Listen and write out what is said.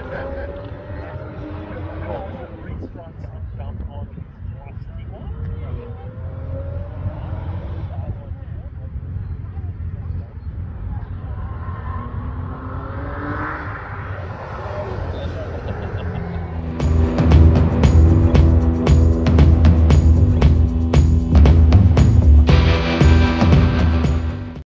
Race fronts and jump on